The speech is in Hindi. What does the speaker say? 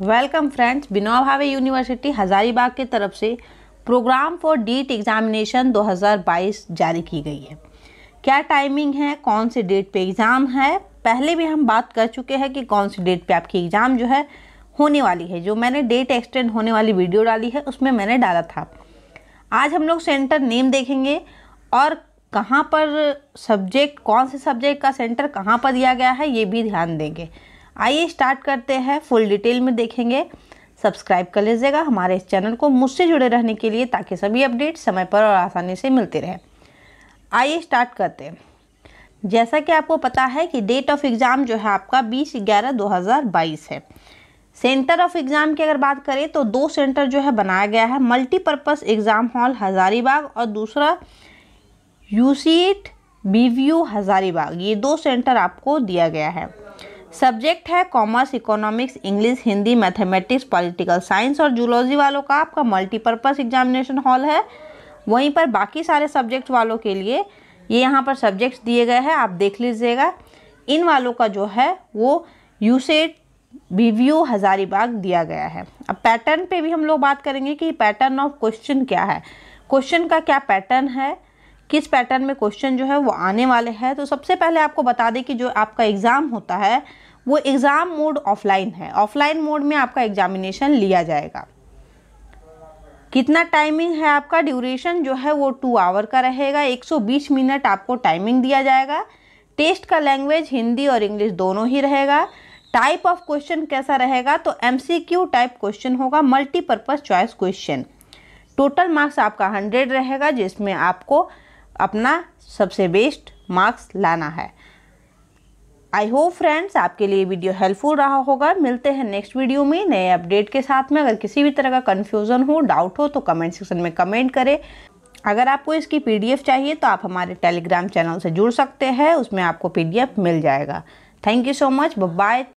वेलकम फ्रेंड्स बिनोबा भावे यूनिवर्सिटी हजारीबाग की तरफ़ से प्रोग्राम फॉर डीट एग्जामिनेशन 2022 जारी की गई है। क्या टाइमिंग है? कौन से डेट पे एग्ज़ाम है? पहले भी हम बात कर चुके हैं कि कौन सी डेट पे आपकी एग्ज़ाम जो है होने वाली है। जो मैंने डेट एक्सटेंड होने वाली वीडियो डाली है, उसमें मैंने डाला था। आज हम लोग सेंटर नेम देखेंगे और कहाँ पर सब्जेक्ट कौन से सब्जेक्ट का सेंटर कहाँ पर दिया गया है, ये भी ध्यान देंगे। आइए स्टार्ट करते हैं, फुल डिटेल में देखेंगे। सब्सक्राइब कर लीजिएगा हमारे इस चैनल को मुझसे जुड़े रहने के लिए, ताकि सभी अपडेट समय पर और आसानी से मिलते रहे। आइए स्टार्ट करते हैं। जैसा कि आपको पता है कि डेट ऑफ़ एग्ज़ाम जो है आपका 20 ग्यारह 2022 है। सेंटर ऑफ़ एग्ज़ाम की अगर बात करें तो दो सेंटर जो है बनाया गया है मल्टीपर्पज़ एग्ज़ाम हॉल हज़ारीबाग और दूसरा यूसीट बीवीयू हज़ारीबाग। ये दो सेंटर आपको दिया गया है। सब्जेक्ट है commerce economics English Hindi mathematics political science और जूलॉजी वालों का आपका मल्टीपर्पज़ एग्जामिनेशन हॉल है। वहीं पर बाकी सारे सब्जेक्ट वालों के लिए ये यहाँ पर सब्जेक्ट्स दिए गए हैं, आप देख लीजिएगा। इन वालों का जो है, वो यूसेट रिव्यू हज़ारीबाग दिया गया है। अब पैटर्न पे भी हम लोग बात करेंगे कि पैटर्न ऑफ़ क्वेश्चन क्या है। क्वेश्चन का क्या पैटर्न है? किस पैटर्न में क्वेश्चन जो है वो आने वाले हैं? तो सबसे पहले आपको बता दें कि जो आपका एग्ज़ाम होता है, वो एग्ज़ाम मोड ऑफलाइन है। ऑफलाइन मोड में आपका एग्जामिनेशन लिया जाएगा। कितना टाइमिंग है आपका? ड्यूरेशन जो है वो टू आवर का रहेगा। 120 मिनट आपको टाइमिंग दिया जाएगा। टेस्ट का लैंग्वेज हिंदी और इंग्लिश दोनों ही रहेगा। टाइप ऑफ़ क्वेश्चन कैसा रहेगा? तो एमसीक्यू टाइप क्वेश्चन होगा। Multipurpose choice question total marks आपका हंड्रेड रहेगा, जिसमें आपको अपना सबसे बेस्ट मार्क्स लाना है। आई होप फ्रेंड्स आपके लिए वीडियो हेल्पफुल रहा होगा। मिलते हैं नेक्स्ट वीडियो में नए अपडेट के साथ में। अगर किसी भी तरह का कन्फ्यूज़न हो डाउट हो तो कमेंट सेक्शन में कमेंट करें। अगर आपको इसकी पीडीएफ चाहिए तो आप हमारे टेलीग्राम चैनल से जुड़ सकते हैं। उसमें आपको पीडीएफ मिल जाएगा। Thank you so much bye